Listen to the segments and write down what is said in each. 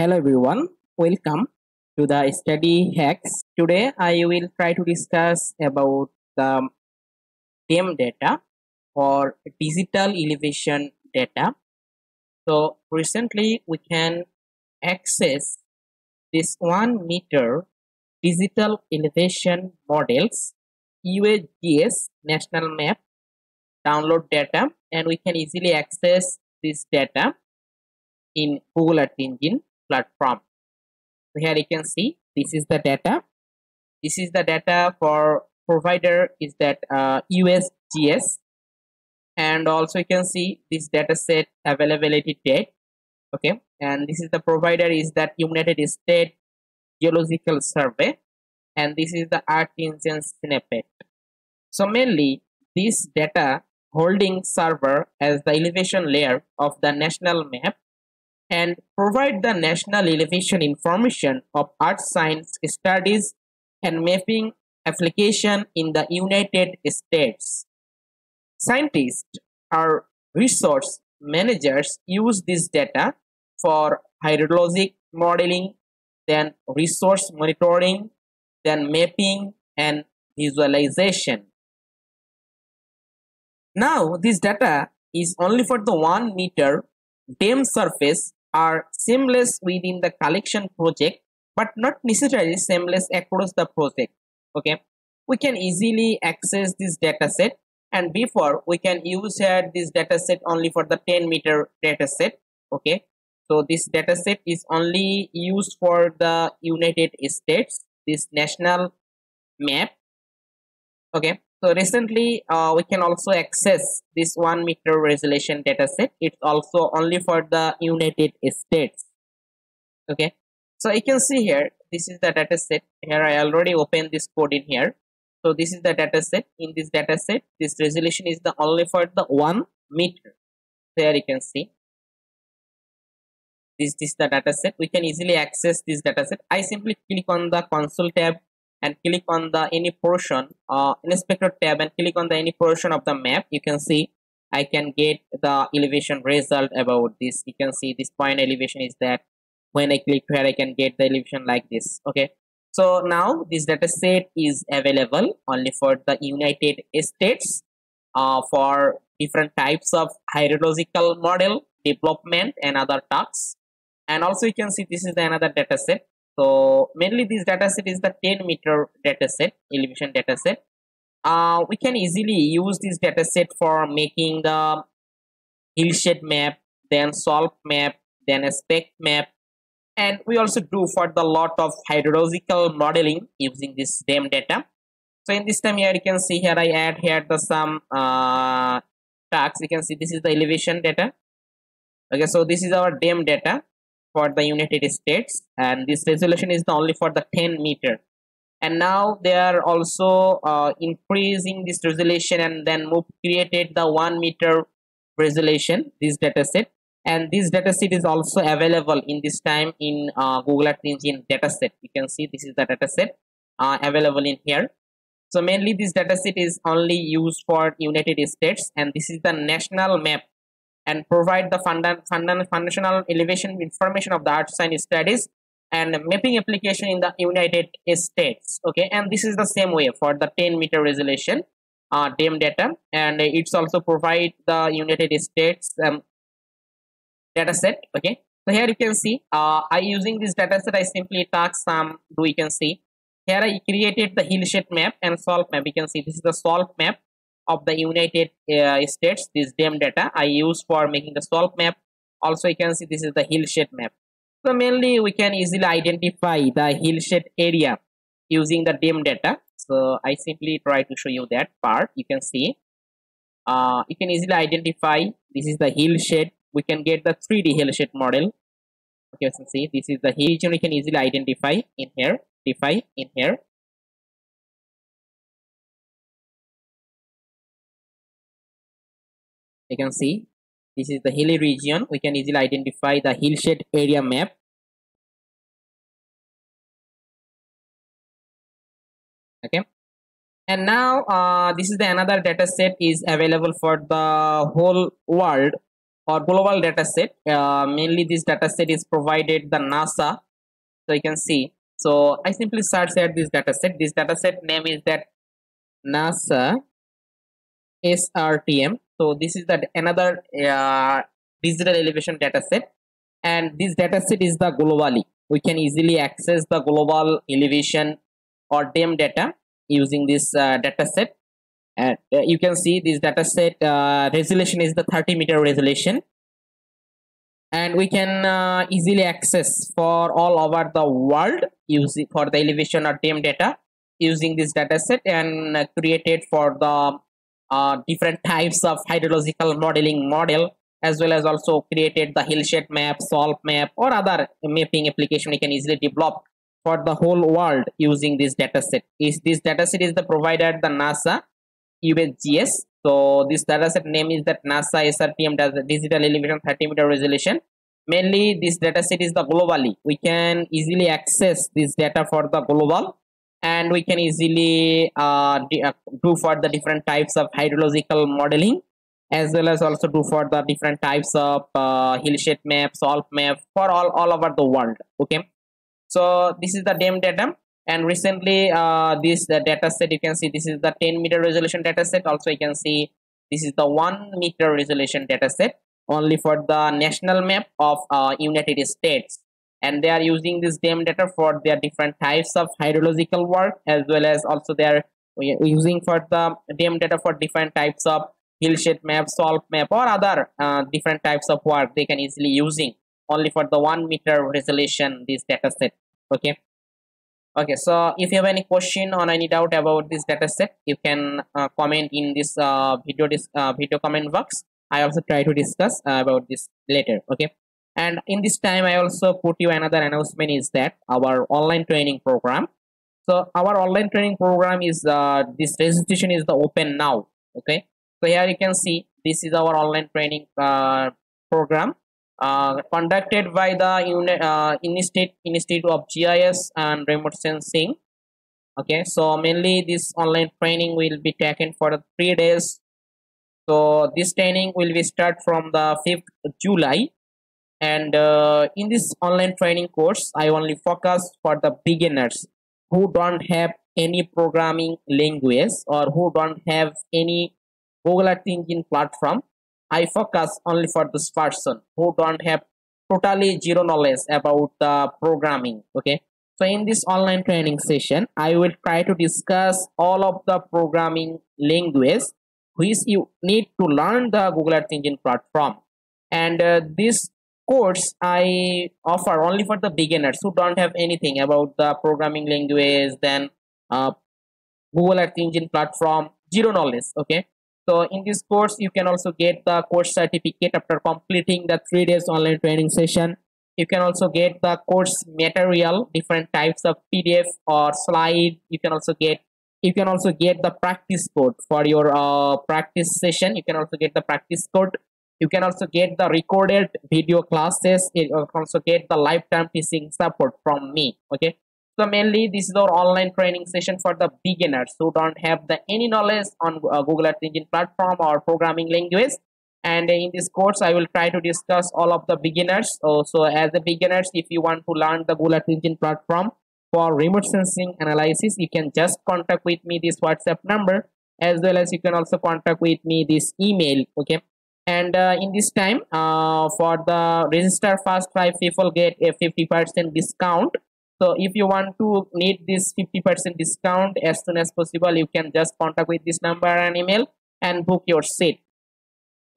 Hello everyone, welcome to the study hacks. Today I will try to discuss about the DEM data or digital elevation data. So recently we can access this one meter digital elevation models USGS national map download data and we can easily access this data in Google Earth Engine platform. So here you can see this is the data. This is the data for provider is that uh, USGS and also you can see this data set availability date okay and this is the provider is that United States Geological Survey and this is the Earth Engine snippet. So mainly this data holding server as the elevation layer of the national map and provide the national elevation information of earth science studies and mapping application in the United States. Scientists or resource managers use this data for hydrologic modeling, then resource monitoring, then mapping and visualization. Now this data is only for the 1 meter DEM surface are seamless within the collection project but not necessarily seamless across the project. Okay, we can easily access this data set and before we can use here this data set only for the 10 meter data set. Okay, so this data set is only used for the United States, this national map. Okay, so recently uh, we can also access this one meter resolution dataset. It's also only for the United States. Okay. So you can see here, this is the dataset. Here I already opened this code in here. So this is the dataset. In this dataset, this resolution is the only for the one meter. There you can see. This, this is the dataset. We can easily access this dataset. I simply click on the console tab and click on the any portion uh, inspector tab and click on the any portion of the map. You can see I can get the elevation result about this. You can see this point elevation is that when I click here I can get the elevation like this okay? So now this data set is available only for the United States uh, for different types of hydrological model development and other tasks. And also you can see this is another data set so mainly this dataset is the 10 meter dataset, elevation dataset. Uh, we can easily use this dataset for making the hillshade map, then salt map, then aspect map, and we also do for the lot of hydrological modeling using this DEM data. So in this time here you can see here I add here the some uh, tags. You can see this is the elevation data. Okay, so this is our DEM data for the United States and this resolution is only for the 10 meter. And now they are also uh, increasing this resolution and then move created the 1 meter resolution this dataset. And this dataset is also available in this time in uh, Google Earth Engine dataset. You can see this is the dataset uh, available in here. So mainly this dataset is only used for United States and this is the national map and provide the funda funda foundational elevation information of the earth science studies and mapping application in the United States. Okay, and this is the same way for the 10 meter resolution uh, DEM data, and it's also provide the United States um, data set. Okay, so here you can see uh, I using this data set I simply tag some do you can see here I created the hillshade map and salt map. You can see this is the salt map of the United uh, States, this DEM data I use for making the salt map. Also, you can see this is the hillshade map. So mainly we can easily identify the hillshade area using the DEM data. So I simply try to show you that part. You can see, uh, you can easily identify this is the hillshade. We can get the 3D hillshade model. Okay, so see this is the region we can easily identify in here, define in here. You can see. This is the hilly region. We can easily identify the hillshade area map. Okay. And now uh, this is the another data set is available for the whole world or global data set. Uh, mainly this data set is provided the nasa. So you can see. So i simply search at this data set. This data set name is that nasa srtm so this is the another uh, digital elevation data set and this data set is the globally we can easily access the global elevation or DEM data using this uh, data set and uh, you can see this data set uh, resolution is the 30 meter resolution. And we can uh, easily access for all over the world using for the elevation or DEM data using this data set and uh, created for the uh, different types of hydrological modeling model as well as also created the hillshade map, salt map or other mapping application we can easily develop for the whole world using this dataset. Is this dataset is the provider the NASA USGS. So this dataset name is that NASA SRTM does the digital elevation 30 meter resolution. Mainly this dataset is the globally. We can easily access this data for the global and we can easily uh, uh do for the different types of hydrological modeling as well as also do for the different types of uh, hillshade map, salt map for all, all over the world. Okay. So this is the DEM data and recently uh, this the data set you can see this is the 10 meter resolution data set also you can see this is the 1 meter resolution data set only for the national map of uh, United States and they are using this DEM data for their different types of hydrological work as well as also they are using for the DEM data for different types of hillshade map, salt map or other uh, different types of work they can easily using only for the one meter resolution this data set okay? Okay so if you have any question or any doubt about this data set you can uh, comment in this uh, video this uh, video comment box. I also try to discuss uh, about this later okay and in this time i also put you another announcement is that our online training program so our online training program is uh, this registration is the open now okay so here you can see this is our online training uh, program uh, conducted by the uh, Institute, Institute of GIS and Remote Sensing. Okay, so mainly this online training will be taken for three days. So this training will be start from the 5th July and uh, in this online training course I only focus for the beginners who don't have any programming language or who don't have any Google Earth Engine platform, I focus only for this person who don't have totally zero knowledge about the programming. Okay. So in this online training session, I will try to discuss all of the programming language which you need to learn the Google Earth Engine platform. And uh, this course I offer only for the beginners who don't have anything about the programming language, then uh, Google Earth Engine platform, zero knowledge. Okay. So in this course, you can also get the course certificate after completing the three days online training session. You can also get the course material, different types of PDF or slide. You can also get you can also get the practice code for your uh, practice session. You can also get the practice code. You can also get the recorded video classes. You can also get the lifetime teaching support from me. Okay. So mainly this is our online training session for the beginners who don't have the any knowledge on uh, Google Earth Engine platform or programming language. And in this course, I will try to discuss all of the beginners. So, as a beginners, if you want to learn the Google Earth Engine platform for remote sensing analysis, you can just contact with me this WhatsApp number as well as you can also contact with me this email. Okay. And uh, in this time, uh, for the register first five people get a 50% discount. So if you want to need this 50% discount as soon as possible you can just contact with this number and email and book your seat.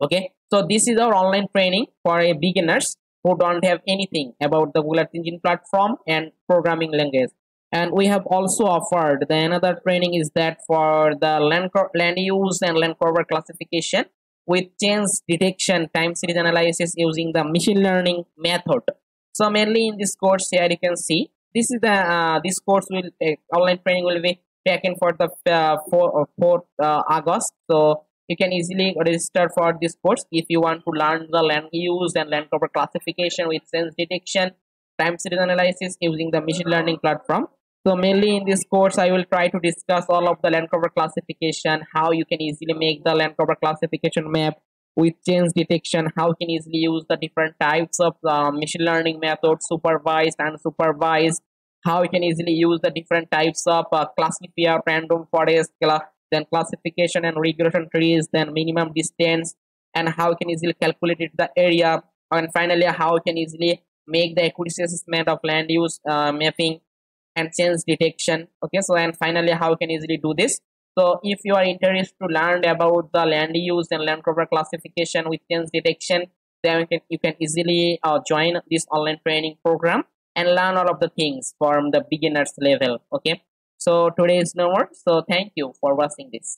Okay? So this is our online training for a beginners who don't have anything about the Google Engine platform and programming language. And we have also offered the another training is that for the land, land use and land cover classification with change detection time series analysis using the machine learning method. So mainly in this course here you can see this is the uh, this course will take online training will be taken for the uh, 4 4th uh, august. So you can easily register for this course if you want to learn the land use and land cover classification with sense detection time series analysis using the machine learning platform so mainly in this course i will try to discuss all of the land cover classification how you can easily make the land cover classification map with change detection how you can easily use the different types of uh, machine learning methods supervised and supervised how you can easily use the different types of uh, classifier random forest then classification and regression trees then minimum distance and how you can easily calculate the area and finally how you can easily make the accuracy assessment of land use uh, mapping and change detection okay? So and finally how you can easily do this? So if you are interested to learn about the land use and land cover classification with change detection then you can, you can easily uh, join this online training program and learn all of the things from the beginners level okay? So today is no more. So thank you for watching this